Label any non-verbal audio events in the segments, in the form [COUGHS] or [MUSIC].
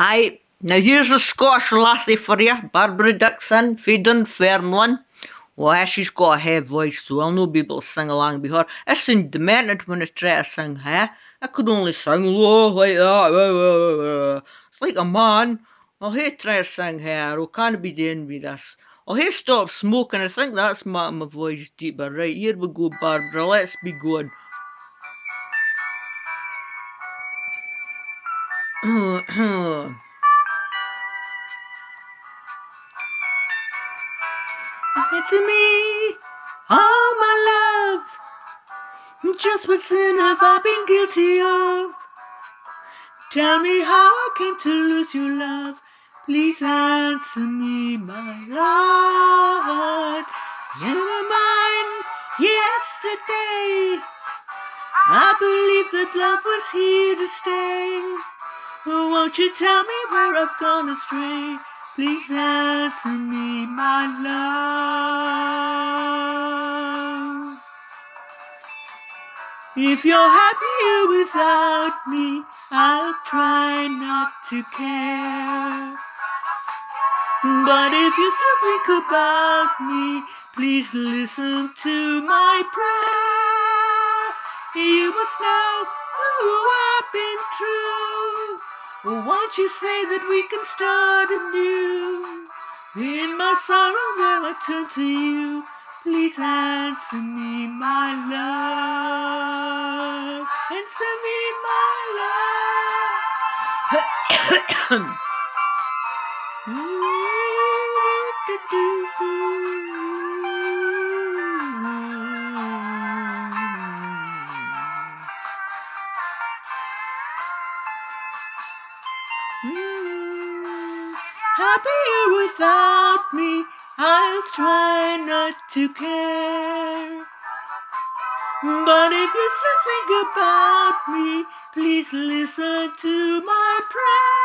Aye, now here's a Scottish lassie for you, Barbara Dickson, fae Dunfermline. Well, she's got a heavy voice, so I'll not be able to sing along with her. I sound demented when I try to sing high. I could only sing low like that. It's like a man. Have to try to sing higher. I can't be doing with this. I'll have to stop smoking. I think that's making my voice deeper. Right, here we go, Barbara. Let's be going. [CLEARS THROAT] It's me, oh my love. Just what sin have I been guilty of? Tell me how I came to lose your love. Please answer me, my Lord. In my mind, yesterday, I believed that love was here to stay. Won't you tell me where I've gone astray? Please answer me, my love. If you're happy without me, I'll try not to care. But if you still think about me, please listen to my prayer. You must know who I've been true. Won't you say that we can start anew? In my sorrow, now I turn to you. Please answer me, my love. Answer me, my love. [COUGHS] Happier without me, I'll try not to care. But if you still think about me, please listen to my prayer.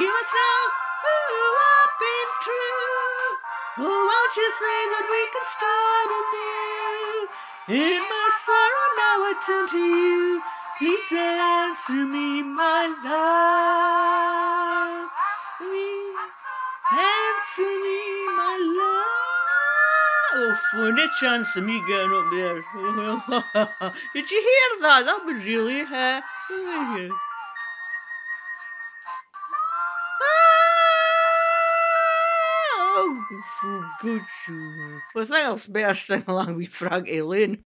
You must know who I've been true. Oh, won't you say that we can start anew? In my sorrow, now I turn to you. Please answer me, my love. Answer me, my love. Oh, funny chance of me getting up there. [LAUGHS] Did you hear that? That was really uh, Oh, for good. I think I'll better sing along with Frankie Laine.